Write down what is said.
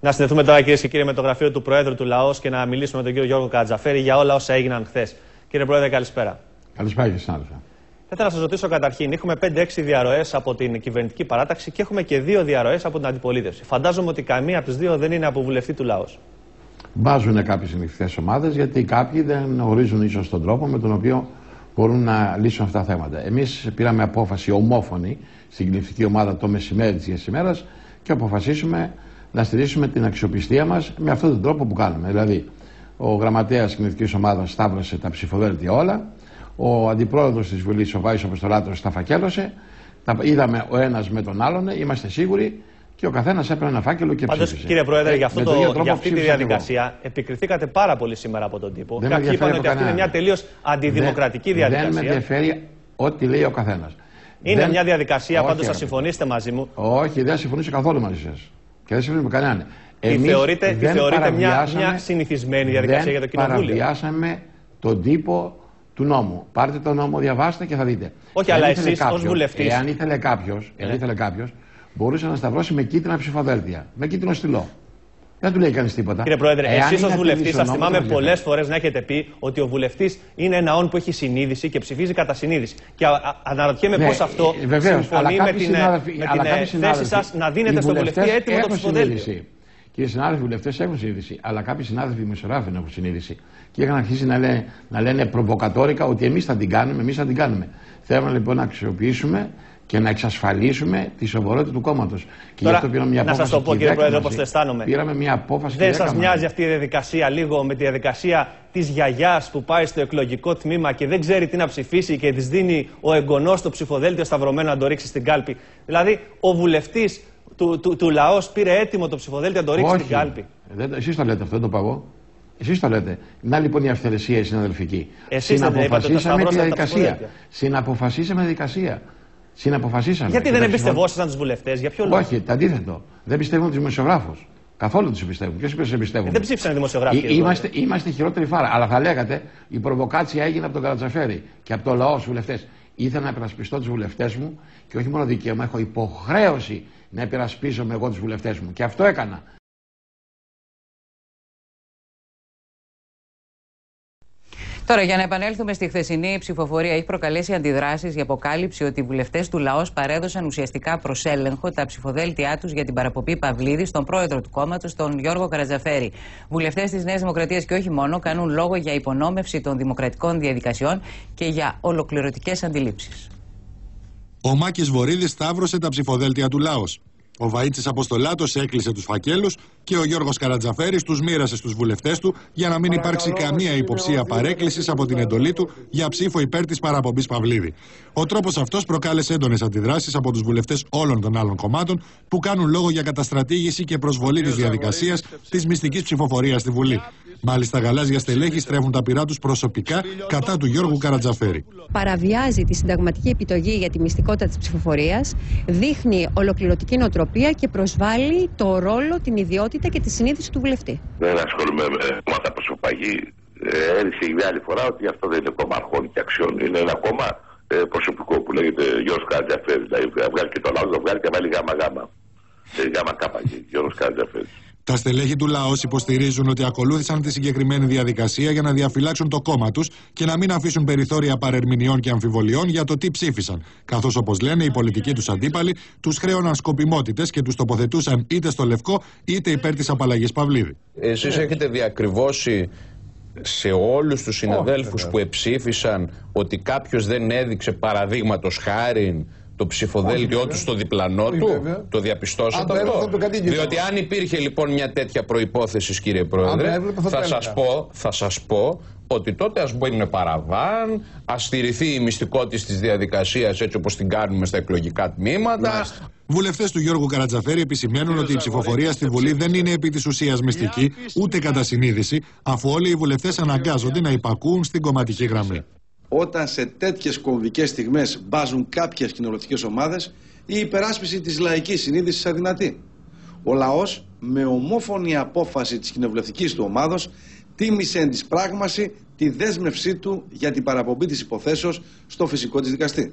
Να συνδεθούμε τώρα, κυρίες και κύριοι, με το γραφείο του Προέδρου του Λαός και να μιλήσουμε με τον κύριο Γιώργο Κατζαφέρη για όλα όσα έγιναν χθες. Κύριε Πρόεδρε, καλησπέρα. Καλησπέρα, κύριε συνάδελφε. Θα ήθελα να σας ρωτήσω καταρχήν: Έχουμε 5-6 διαρροές από την κυβερνητική παράταξη και έχουμε και δύο διαρροές από την αντιπολίτευση. Φαντάζομαι ότι καμία από τις δύο δεν είναι από βουλευτή του λαός. Βάζουν κάποιες συνηθιστέ ομάδες γιατί κάποιοι δεν ορίζουν ίσως τον τρόπο με τον οποίο μπορούν να λύσουν αυτά τα θέματα. Εμείς πήραμε απόφαση ομόφωνη στην κοινωνική ομάδα το μεσημέρι της ημέρα και αποφασίσουμε να στηρίσουμε την αξιοπιστία μας με αυτόν τον τρόπο που κάνουμε. Δηλαδή, ο γραμματέας τη κοινωνική ομάδας σταύρωσε τα ψηφοδέλτια όλα, ο αντιπρόεδρος της Βουλής, ο Βάης Αποστολάτο, τα φακέλωσε. Τα είδαμε ο ένας με τον άλλον, είμαστε σίγουροι και ο καθένας έπαιρνε ένα φάκελο και Πάντως, ψήφισε. κύριε Πρόεδρε, για, αυτό Με το, τον ίδιο τρόπο για αυτή τη ψήφισα διαδικασία εγώ. επικριθήκατε πάρα πολύ σήμερα από τον τύπο. Δεν με Κάποιοι είπαν ενδιαφέρει ότι αυτή είναι κανένα. μια τελείως αντιδημοκρατική Δεν- διαδικασία. Δεν με ενδιαφέρει ό,τι λέει ο καθένας. Είναι μια διαδικασία, πάντως θα ρε. συμφωνήσετε μαζί μου. Όχι, δεν συμφωνήσω καθόλου μαζί σας. Και δεν συμφωνήσω με κανέναν. Τη Εμείς θεωρείτε, τη δεν θεωρείτε μια, παραβιάσαμε- μια συνηθισμένη διαδικασία δεν για το Κοινοβούλιο; παραβιάσαμε τον τύπο του νόμου. Πάρτε τον νόμο, διαβάστε και θα δείτε. Όχι, Εάν αλλά ήθελε εσείς ως κάποιος- βουλευτής- Εάν ήθελε κάποιο, εάν Ναι. ήθελε κάποιος, μπορούσε να σταυρώσει με κίτρινα ψηφοδέλτια. Με κίτρινο στυλό. Δεν του λέει κανείς τίποτα. Κύριε Πρόεδρε, Εάν εσείς ως είναι βουλευτής, ατυχής ο σας νόμος, θυμάμαι δεν μας πολλές ενδιαφέρει. φορές να έχετε πει ότι ο βουλευτής είναι ένα όν που έχει συνείδηση και ψηφίζει κατά συνείδηση. Και α, α, αναρωτιέμαι Ναι, πώς αυτό ε, βεβαίως, αλλά συμφωνεί με κάποιοι την, ε, συνάδελφοι- με αλλά την ε, κάποιοι θέση συνάδελφοι- σας να δίνετε οι στο βουλευτή βουλευτές έτοιμο το έχουν ψηφοδέλτιο. συνείδηση. Κύριε συνάδελφοι, οι βουλευτές έχουν συνείδηση. Αλλά κάποιοι συνάδελφοι δημοσιογράφοι δεν έχουν συνείδηση. Και είχαν αρχίσει να λένε, να λένε προβοκατόρικα ότι εμείς θα την κάνουμε, εμείς θα την κάνουμε. Θέλουμε λοιπόν να αξιοποιήσουμε και να εξασφαλίσουμε τη σοβαρότητα του κόμματος. Και γι' Τώρα, αυτό πήραμε μια να σας απόφαση. το πω, και κύριε δέκα Πρόεδρε, μαζί. όπως το αισθάνομαι. Πήραμε μια απόφαση. Δεν και δέκα σας μαζί. μοιάζει αυτή η διαδικασία λίγο με τη διαδικασία της γιαγιάς που πάει στο εκλογικό τμήμα και δεν ξέρει τι να ψηφίσει και της δίνει ο εγγονός το ψηφοδέλτιο σταυρωμένο να το ρίξει στην κάλπη. Δηλαδή, ο βουλευτής του, του, του λαός πήρε έτοιμο το ψηφοδέλτιο να το ρίξει Όχι. στην κάλπη. Δεν, εσείς το λέτε αυτό, δεν το παγώ. Εσείς το λέτε. Να λοιπόν η αυθαιρεσία η συναδελφική. Εσείς δεν είπατε ότι θα Συναποφασίσαμε τη σταυρώσετε τα διαδικασία. ψηφοδέλτια. Συναποφασίσαμε τη διαδικασία. Συναποφασίσαμε. Γιατί Και δεν τα εμπιστευόσασταν τους βουλευτές, για ποιο λόγο; Όχι, το αντίθετο. Δεν πιστεύουν τους δημοσιογράφους. Καθόλου τους πιστεύουν. Ποιος είπε τους εμπιστεύουν; Ε, δεν ψήφισαν οι δημοσιογράφοι. Εί- κύριε Είμαστε, είμαστε χειρότερη φάρα. Αλλά θα λέγατε η προβοκάτσια έγινε από τον Καρατζαφέρη και από το λαό στους βουλευτές. Ήθελα να υπερασπιστώ τους βουλευτές μου και όχι μόνο δικαίωμα, έχω υποχρέωση να υπερασπίζομαι εγώ τους βουλευτές μου. Και αυτό έκανα. Τώρα, για να επανέλθουμε στη χθεσινή ψηφοφορία, έχει προκαλέσει αντιδράσεις η αποκάλυψη ότι οι βουλευτές του λαός παρέδωσαν ουσιαστικά προς έλεγχο τα ψηφοδέλτια τους για την παραπομπή Παυλίδη στον πρόεδρο του κόμματος, τον Γιώργο Καρατζαφέρη. Βουλευτές της Νέας Δημοκρατίας και όχι μόνο κάνουν λόγο για υπονόμευση των δημοκρατικών διαδικασιών και για ολοκληρωτικές αντιλήψεις. Ο Μάκης Βορύδης σταύρωσε τα ψηφοδέλτια του λαός. Ο Βαΐτσης Αποστολάτος έκλεισε τους φακέλους και ο Γιώργος Καρατζαφέρης τους μοίρασε στους βουλευτές του για να μην υπάρξει καμία υποψία παρέκκλησης από την εντολή του για ψήφο υπέρ της παραπομπής Παυλίδη. Ο τρόπος αυτός προκάλεσε έντονες αντιδράσεις από τους βουλευτές όλων των άλλων κομμάτων που κάνουν λόγο για καταστρατήγηση και προσβολή της διαδικασίας της μυστικής ψηφοφορίας στη Βουλή. Μάλιστα, γαλάζια στελέχη στρέφουν τα πειρά τους προσωπικά κατά του Γιώργου Καρατζαφέρη. παραβιάζει τη συνταγματική επιτογή για τη μυστικότητα της ψηφοφορίας, δείχνει ολοκληρωτική νοοτροπία και προσβάλλει το ρόλο, την ιδιότητα και τη συνείδηση του βουλευτή. Δεν ασχολούμαι με κόμματα προσωπαγή. Ε, έριξε η άλλη φορά ότι αυτό δεν είναι κόμμα αρχών και αξιών. Είναι ένα κόμμα ε, προσωπικό που λέγεται Γιώργος Καρατζαφέρης. Δηλαδή θα βγάλει και το λαό, θα βγάλει και βάλει γάμα γάμα. Ε, γάμα κάπα εκεί, Γιώργος Καρατζαφέρης. Τα στελέχη του λαός υποστηρίζουν ότι ακολούθησαν τη συγκεκριμένη διαδικασία για να διαφυλάξουν το κόμμα τους και να μην αφήσουν περιθώρια παρερμηνιών και αμφιβολιών για το τι ψήφισαν. Καθώς, όπως λένε, οι πολιτικοί τους αντίπαλοι τους χρέωναν σκοπιμότητες και τους τοποθετούσαν είτε στο λευκό είτε υπέρ της απαλλαγής Παυλίδη. Εσείς έχετε διακριβώσει σε όλους τους συναδέλφους που εψήφισαν ότι κάποιος δεν έδειξε παραδείγματος χάρη το ψηφοδέλτιό του στο διπλανό Όχι, του. βέβαια. Το διαπιστώσατε Αν το αυτό. έβλεπα, θα το κατήγγυλα. Διότι αν υπήρχε λοιπόν μια τέτοια προϋπόθεσης κύριε Αν το Πρόεδρε έβλεπα, θα θα, το σας έλεγα. πω, θα σας πω ότι τότε ας μπούμε παραβάν, ας στηριχθεί η μυστικότητα της διαδικασίας έτσι όπως την κάνουμε στα εκλογικά τμήματα. Βουλευτές του Γιώργου Καρατζαφέρη επισημαίνουν ότι η ψηφοφορία στη Βουλή δεν είναι επί της ουσίας μυστική, ούτε κατά συνείδηση, αφού όλοι οι βουλευτές αναγκάζονται να υπακούουν στην κομματική γραμμή. Όταν σε τέτοιες κομβικές στιγμές μπάζουν κάποιες κοινοβουλευτικές ομάδες η υπεράσπιση της λαϊκής συνείδησης αδυνατή. Ο λαός με ομόφωνη απόφαση της κοινοβουλευτικής του ομάδος τίμησε εν της πράγμαση τη δέσμευσή του για την παραπομπή της υποθέσεως στο φυσικό της δικαστή.